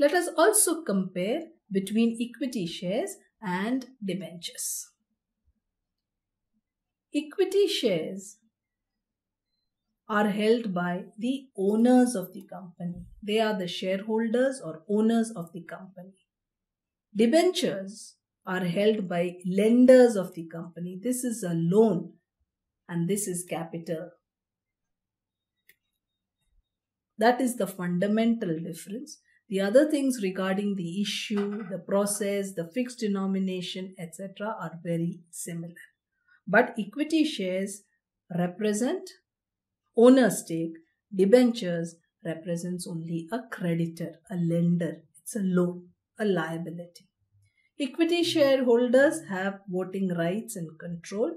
Let us also compare between equity shares and debentures. Equity shares are held by the owners of the company. They are the shareholders or owners of the company. Debentures are held by lenders of the company. This is a loan and this is capital. That is the fundamental difference. The other things regarding the issue, the process, the fixed denomination, etc., are very similar. But equity shares represent owner stake, debentures represents only a creditor, a lender. It's a loan, a liability. Equity shareholders have voting rights and control,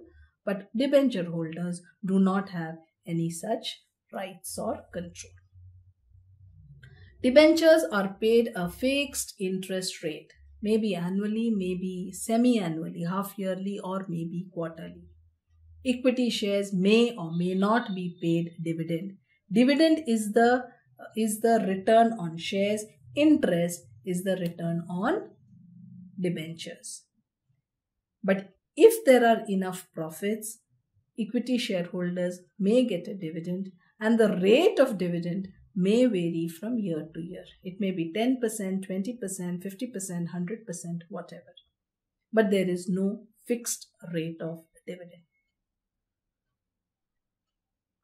but debenture holders do not have any such rights or control. Debentures are paid a fixed interest rate, maybe annually, maybe semi-annually, half yearly or maybe quarterly. Equity shares may or may not be paid dividend. Dividend is the is the return on shares, interest is the return on debentures. But if there are enough profits, equity shareholders may get a dividend and the rate of dividend may vary from year to year. It may be 10%, 20%, 50%, 100%, whatever. But there is no fixed rate of dividend.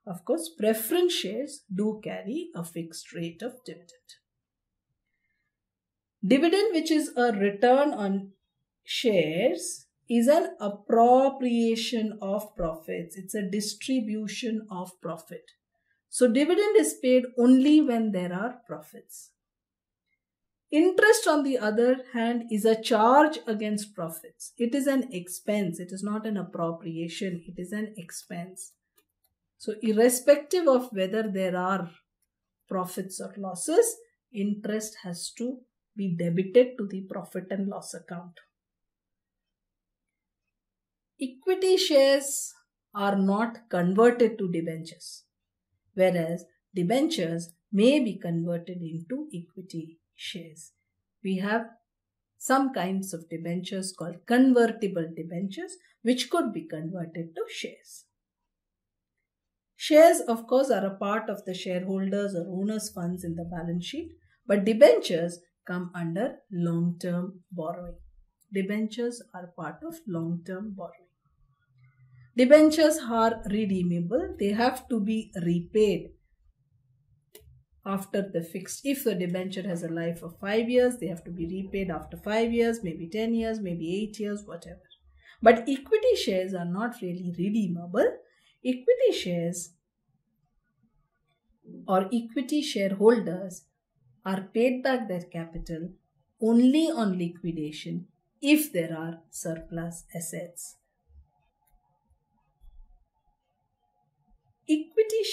Of course, preference shares do carry a fixed rate of dividend. Dividend, which is a return on shares, is an appropriation of profits. It's a distribution of profit. So dividend is paid only when there are profits. Interest, on the other hand, is a charge against profits. It is an expense. It is not an appropriation. It is an expense. So irrespective of whether there are profits or losses, interest has to be debited to the profit and loss account. Equity shares are not converted to debentures whereas debentures may be converted into equity shares. We have some kinds of debentures called convertible debentures which could be converted to shares. Shares of course are a part of the shareholders or owners funds in the balance sheet but debentures come under long-term borrowing. Debentures are part of long-term borrowing. Debentures are redeemable. They have to be repaid after the fixed. If the debenture has a life of 5 years, they have to be repaid after 5 years, maybe 10 years, maybe 8 years, whatever. But equity shares are not really redeemable. Equity shares or equity shareholders are paid back their capital only on liquidation if there are surplus assets.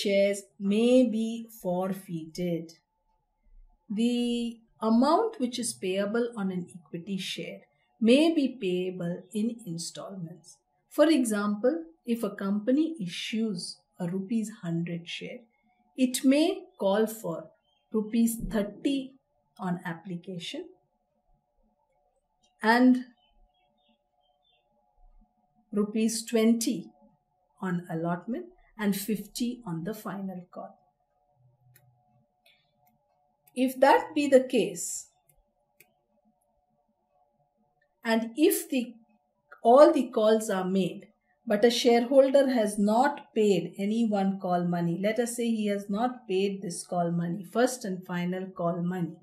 Shares may be forfeited. The amount which is payable on an equity share may be payable in installments. For example, if a company issues a rupees 100 share, it may call for rupees 30 on application and rupees 20 on allotment and 50 on the final call. If that be the case, and if the all the calls are made, but a shareholder has not paid any one call money, let us say he has not paid this call money, first and final call money,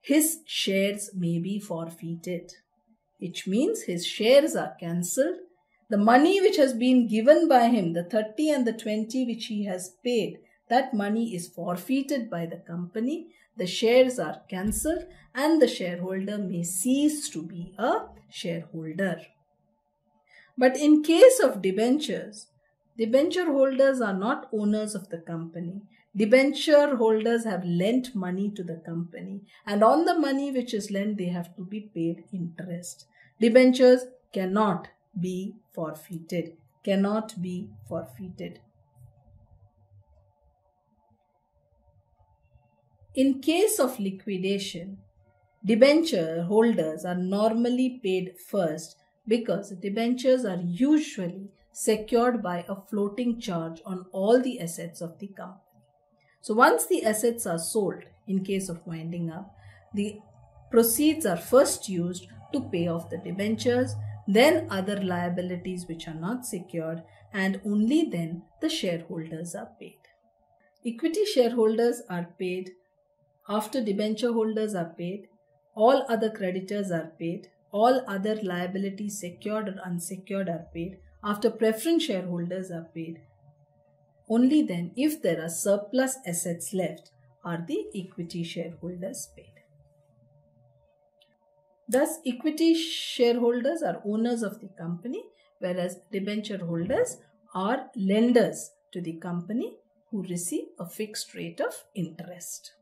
his shares may be forfeited, which means his shares are cancelled the money which has been given by him, the 30 and the 20 which he has paid, that money is forfeited by the company. The shares are cancelled and the shareholder may cease to be a shareholder. But in case of debentures, debenture holders are not owners of the company. Debenture holders have lent money to the company and on the money which is lent they have to be paid interest. Debentures cannot be forfeited, cannot be forfeited. In case of liquidation, debenture holders are normally paid first because debentures are usually secured by a floating charge on all the assets of the company. So once the assets are sold, in case of winding up, the proceeds are first used to pay off the debentures, then other liabilities which are not secured, and only then the shareholders are paid. Equity shareholders are paid after debenture holders are paid, all other creditors are paid, all other liabilities secured or unsecured are paid, after preference shareholders are paid. Only then, if there are surplus assets left, are the equity shareholders paid. Thus, equity shareholders are owners of the company, whereas debenture holders are lenders to the company who receive a fixed rate of interest.